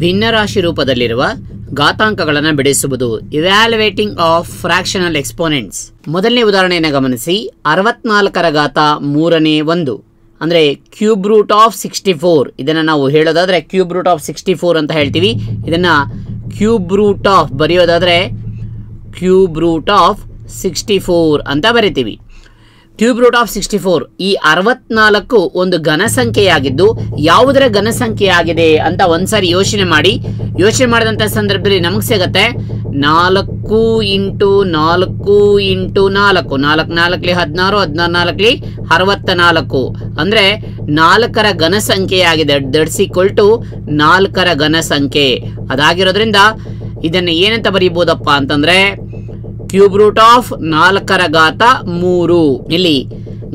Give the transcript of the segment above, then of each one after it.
ಭಿನ್ನರಾಶಿ ರೂಪದಲ್ಲಿರುವ ಘಾತಾಂಕಗಳನ್ನು ಬಿಡಿಸುವುದು evaluating of fractional exponents ಮೊದಲನೇ ಉದಾಹರಣೆಯನ್ನು ಗಮನಿಸಿ. ಅರವತ್ನಾಲ್ಕರ ಘಾತ ಮೂರನೇ ಒಂದು. ಅಂದರೆ cube root of sixty four. ಇದನ್ನು ನಾವು ಹೇಳೋದಾದರೆ cube root of sixty four ಅಂತ ಹೇಳ್ತೀವಿ. ಇದನ್ನು cube root of ಬರೆಯೋದಾದರೆ cube root of sixty four ಅಂತ ಬರಿತೀವಿ. Cube root of sixty four ಈ ಅರವತ್ನಾಲ್ಕು ಒಂದು ಘನ ಸಂಖ್ಯೆಯಾಗಿದ್ದು ಯಾವುದರ ಘನ ಸಂಖ್ಯೆಯಾಗಿದೆ ಅಂತ ಒಂದ್ಸಾರಿ ಯೋಚನೆ ಮಾಡಿ. ಯೋಚನೆ ಮಾಡಿದಂಥ ಸಂದರ್ಭದಲ್ಲಿ ನಮಗೆ ಸಿಗತ್ತೆ ನಾಲ್ಕು ಇಂಟು ನಾಲ್ಕು ಇಂಟು ನಾಲ್ಕು. ನಾಲ್ಕು ನಾಲ್ಕಲಿ ಹದಿನಾರು ಹದಿನಾರು ನಾಲ್ಕಲಿ ಅರವತ್ತ ನಾಲ್ಕು ಅಂದರೆ ನಾಲ್ಕರ ಘನ ಸಂಖ್ಯೆಯಾಗಿದೆ ಈಕ್ವಲ್ ಟು ನಾಲ್ಕರ ಘನ ಸಂಖ್ಯೆ ಅದಾಗಿರೋದ್ರಿಂದ ಇದನ್ನು ಏನಂತ ಬರೀಬೋದಪ್ಪ ಅಂತಂದ್ರೆ ಕ್ಯೂಬ್ ರೂಟ್ ಆಫ್ ನಾಲ್ಕರ ಘಾತ ಮೂರು. ಇಲ್ಲಿ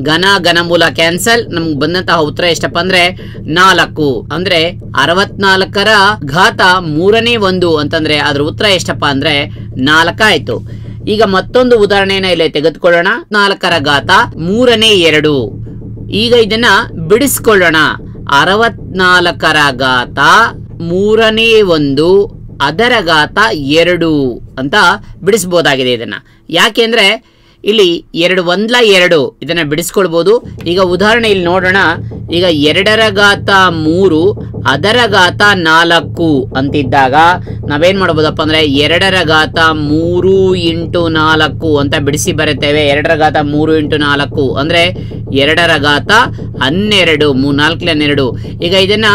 ಘನ, ಘನಮೂಲ ಕ್ಯಾನ್ಸಲ್. ನಮ್ಗೆ ಬಂದಂತಹ ಉತ್ತರ ಎಷ್ಟಪ್ಪ ಅಂದ್ರೆ ನಾಲ್ಕು. ಅಂದ್ರೆ ಅರವತ್ನಾಲ್ಕರ ಘಾತ ಮೂರನೇ ಒಂದು ಅಂತಂದ್ರೆ ಅದ್ರ ಉತ್ತರ ಎಷ್ಟಪ್ಪ ಅಂದ್ರೆ ನಾಲ್ಕಾಯ್ತು ಈಗ ಮತ್ತೊಂದು ಉದಾಹರಣೆಯನ್ನ ಇಲ್ಲಿ ತೆಗೆದುಕೊಳ್ಳೋಣ. ನಾಲ್ಕರ ಘಾತ ಮೂರನೇ ಎರಡು. ಈಗ ಇದನ್ನ ಬಿಡಿಸ್ಕೊಳ್ಳೋಣ. ಅರವತ್ನಾಲ್ಕರ ಘಾತ ಮೂರನೇ ಒಂದು. ಅದರ ಘಾತ ಎರಡು ಅಂತ ಬಿಡಿಸ್ಬೋದಾಗಿದೆ ಇದನ್ನ. ಯಾಕೆಂದ್ರೆ ಇಲ್ಲಿ ಎರಡು ಒಂದ್ಲ ಎರಡು ಇದನ್ನ ಬಿಡಿಸ್ಕೊಳ್ಬೋದು. ಈಗ ಉದಾಹರಣೆ ಇಲ್ಲಿ ನೋಡೋಣ. ಈಗ ಎರಡರ ಘಾತ ಮೂರು, ಅದರ ಘಾತ ನಾಲ್ಕು ಅಂತಿದ್ದಾಗ ನಾವೇನು ಮಾಡ್ಬೋದಪ್ಪ ಅಂದರೆ ಎರಡರ ಘಾತ ಮೂರು ಇಂಟು ನಾಲ್ಕು ಅಂತ ಬಿಡಿಸಿ ಬರುತ್ತೇವೆ. ಎರಡರ ಘಾತ ಮೂರು ಇಂಟು ನಾಲ್ಕು ಅಂದ್ರೆ ಎರಡರ ಘಾತ ಹನ್ನೆರಡು ಮೂ ನಾಲ್ಕಲೆ ಹನ್ನೆರಡು. ಈಗ ಇದನ್ನ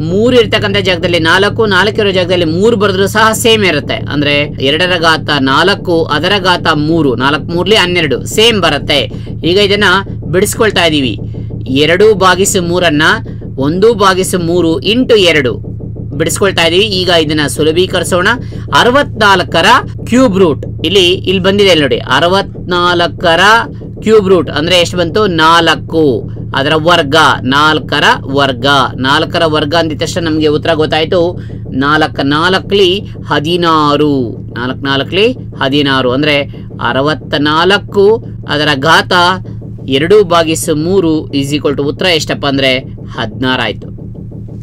ಮೂರು ಇರ್ತಕ್ಕಂಥ ಜಾಗದಲ್ಲಿ ನಾಲ್ಕು ನಾಲ್ಕು ಇರೋ ಜಾಗದಲ್ಲಿ ಮೂರು ಬರೆದ್ರು ಸಹ ಸೇಮ್ ಇರುತ್ತೆ. ಅಂದ್ರೆ ಎರಡರ ಘಾತ ನಾಲ್ಕು, ಅದರ ಘಾತ ಮೂರು, ನಾಲ್ಕು ಮೂರ್ಲಿ ಹನ್ನೆರಡು, ಸೇಮ್ ಬರುತ್ತೆ. ಈಗ ಇದನ್ನ ಬಿಡಿಸ್ಕೊಳ್ತಾ ಇದೀವಿ. ಎರಡು ಬಾಗಿಸು ಮೂರನ್ನ ಒಂದು ಬಾಗಿಸು ಮೂರು ಇಂಟು ಎರಡು. ಬಿಡಿಸ್ಕೊಳ್ತಾ ಇದೀವಿ. ಈಗ ಇದನ್ನ ಸುಲಭೀಕರಿಸೋಣ. ಅರವತ್ನಾಲ್ಕರ ಕ್ಯೂಬ್ ರೂಟ್. ಇಲ್ಲಿ ಇಲ್ಲಿ ಬಂದಿದೆ ನೋಡಿ. ಅರವತ್ನಾಲ್ಕರ ಕ್ಯೂಬ್ ರೂಟ್. ಅಂದ್ರೆ ಎಷ್ಟು ಬಂತು? ನಾಲ್ಕು. ಅದರ ವರ್ಗ ನಾಲ್ಕರ ವರ್ಗ. ನಾಲ್ಕರ ವರ್ಗ ಅಂದಿದ ತಕ್ಷಣ ನಮಗೆ ಉತ್ತರ ಗೊತ್ತಾಯ್ತು. ನಾಲ್ಕು ನಾಲ್ಕಲಿ ಹದಿನಾರು. ನಾಲ್ಕು ನಾಲ್ಕಲಿ ಹದಿನಾರು. ಅಂದ್ರೆ ಅರವತ್ತ ನಾಲ್ಕು ಅದರ ಘಾತ ಎರಡು ಬಾಗಿಸು ಮೂರು ಈಸ್ ಈಕ್ವಲ್ ಟು ಉತ್ತರ ಎಷ್ಟಪ್ಪ ಅಂದ್ರೆ ಹದಿನಾರು ಆಯ್ತು.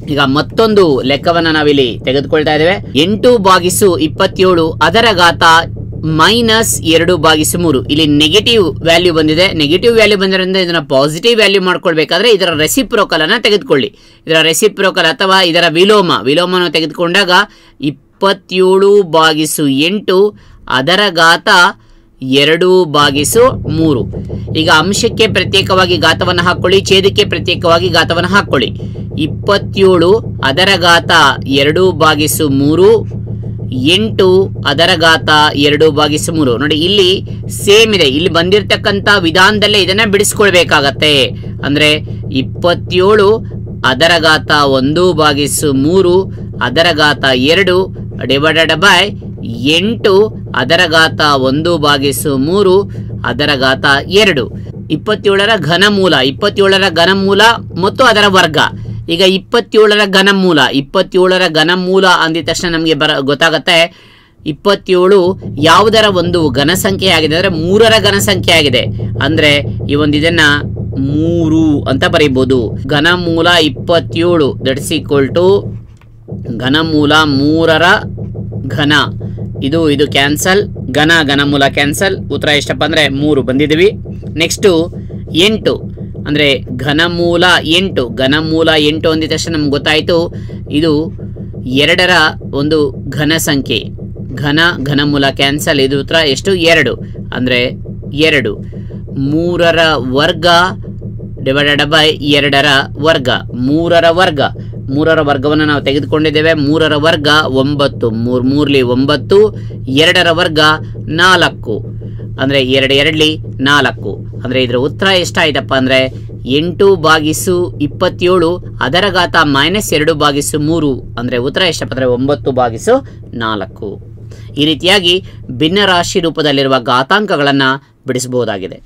ಈಗ ಮತ್ತೊಂದು ಲೆಕ್ಕವನ್ನ ನಾವಿಲ್ಲಿ ತೆಗೆದುಕೊಳ್ತಾ ಇದ್ದೇವೆ. ಎಂಟು ಬಾಗಿಸು ಇಪ್ಪತ್ತೇಳು ಅದರ ಘಾತ ಮೈನಸ್ ಎರಡು ಬಾಗಿಸು ಮೂರು. ಇಲ್ಲಿ ನೆಗೆಟಿವ್ ವ್ಯಾಲ್ಯೂ ಬಂದಿದೆ. ನೆಗೆಟಿವ್ ವ್ಯಾಲ್ಯೂ ಬಂದಿರೋದ್ರಿಂದ ಇದನ್ನ ಪಾಸಿಟಿವ್ ವ್ಯಾಲ್ಯೂ ಮಾಡ್ಕೊಳ್ಬೇಕಾದ್ರೆ ಇದರ ರೆಸಿಪ್ರೋಕಲ್ ಅನ್ನ ತೆಗೆದುಕೊಳ್ಳಿ. ಇದರ ರೆಸಿಪ್ರೋಕಲ್ ಅಥವಾ ಇದರ ವಿಲೋಮ. ವಿಲೋಮನ ತೆಗೆದುಕೊಂಡಾಗ ಇಪ್ಪತ್ತೇಳು ಬಾಗಿಸು ಎಂಟು, ಅದರ ಘಾತ ಎರಡು ಬಾಗಿಸು ಮೂರು. ಈಗ ಅಂಶಕ್ಕೆ ಪ್ರತ್ಯೇಕವಾಗಿ ಘಾತವನ್ನು ಹಾಕೊಳ್ಳಿ, ಛೇದಕ್ಕೆ ಪ್ರತ್ಯೇಕವಾಗಿ ಘಾತವನ್ನು ಹಾಕೊಳ್ಳಿ. ಇಪ್ಪತ್ತೇಳು, ಅದರ ಘಾತ ಎರಡು ಬಾಗಿಸು ಮೂರು ಎಂಟು, ಅದರ ಘಾತ ಎರಡು ಬಾಗಿಸು ಮೂರು. ನೋಡಿ, ಇಲ್ಲಿ ಸೇಮ್ ಇದೆ. ಇಲ್ಲಿ ಬಂದಿರತಕ್ಕಂತ ವಿಧಾನದಲ್ಲೇ ಇದನ್ನ ಬಿಡಿಸ್ಕೊಳ್ಬೇಕಾಗತ್ತೆ. ಅಂದ್ರೆ ಇಪ್ಪತ್ತೇಳು, ಅದರ ಘಾತ ಒಂದು ಬಾಗಿಸು ಮೂರು, ಅದರ ಘಾತ ಎರಡು ಡಿವೈಡೆಡ್ ಬೈ ಎಂಟು, ಅದರ ಘಾತ ಒಂದು ಬಾಗಿಸು ಮೂರು, ಅದರ ಘಾತ ಎರಡು. ಇಪ್ಪತ್ತೇಳರ ಘನಮೂಲ ಇಪ್ಪತ್ತೇಳರ ಘನಮೂಲ ಮತ್ತು ಅದರ ವರ್ಗ. ಈಗ ಇಪ್ಪತ್ತೇಳರ ಘನಮೂಲ ಇಪ್ಪತ್ತೇಳರ ಘನಮೂಲ ಅಂದಿದ ತಕ್ಷಣ ನಮಗೆ ಬರ, ಗೊತ್ತಾಗತ್ತೆ. ಇಪ್ಪತ್ತೇಳು ಯಾವುದರ ಒಂದು ಘನ ಸಂಖ್ಯೆ ಆಗಿದೆ ಅಂದರೆ ಮೂರರ ಘನ ಸಂಖ್ಯೆ ಆಗಿದೆ ಅಂದರೆ ಈ ಒಂದು ಇದನ್ನು ಮೂರು ಅಂತ ಬರೀಬೋದು. ಘನಮೂಲ ಇಪ್ಪತ್ತೇಳು ದಟ್ಸ್ ಈಕ್ವಲ್ ಟು ಘನಮೂಲ ಮೂರರ ಘನ. ಇದು ಇದು ಕ್ಯಾನ್ಸಲ್ ಘನ, ಘನಮೂಲ ಕ್ಯಾನ್ಸಲ್ ಉತ್ತರ ಎಷ್ಟಪ್ಪ ಅಂದರೆ ಮೂರು, ಬಂದಿದ್ದೀವಿ. ನೆಕ್ಸ್ಟು ಎಂಟು. ಅಂದರೆ ಘನಮೂಲ ಎಂಟು ಘನಮೂಲ ಎಂಟು ಅಂದಿದ ತಕ್ಷಣ ನಮ್ಗೆ ಗೊತ್ತಾಯಿತು, ಇದು ಎರಡರ ಒಂದು ಘನ ಸಂಖ್ಯೆ. ಘನ, ಘನಮೂಲ ಕ್ಯಾನ್ಸಲ್ ಇದು ಉತ್ತರ ಎಷ್ಟು? ಎರಡು. ಅಂದರೆ ಎರಡು. ಮೂರರ ವರ್ಗ ಡಿವೈಡೆಡ್ ಬೈ ಎರಡರ ವರ್ಗ. ಮೂರರ ವರ್ಗ. ಮೂರರ ವರ್ಗವನ್ನು ನಾವು ತೆಗೆದುಕೊಂಡಿದ್ದೇವೆ. ಮೂರರ ವರ್ಗ ಒಂಬತ್ತು. ಮೂರು, ಮೂರಲಿ ಒಂಬತ್ತು. ಎರಡರ ವರ್ಗ ನಾಲ್ಕು. ಅಂದರೆ ಎರಡು, ಎರಡಲಿ ನಾಲ್ಕು. ಅಂದರೆ ಇದರ ಉತ್ತರ ಎಷ್ಟಾಯ್ತಪ್ಪ ಅಂದರೆ ಎಂಟು ಬಾಗಿಸು ಇಪ್ಪತ್ತೇಳು, ಅದರ ಘಾತ ಮೈನಸ್ ಎರಡು ಬಾಗಿಸು ಮೂರು, ಅಂದರೆ ಉತ್ತರ ಎಷ್ಟಪ್ಪ ಅಂದರೆ ಒಂಬತ್ತು ಬಾಗಿಸು ನಾಲ್ಕು. ಈ ರೀತಿಯಾಗಿ ಭಿನ್ನರಾಶಿ ರೂಪದಲ್ಲಿರುವ ಘಾತಾಂಕಗಳನ್ನು ಬಿಡಿಸಬಹುದಾಗಿದೆ.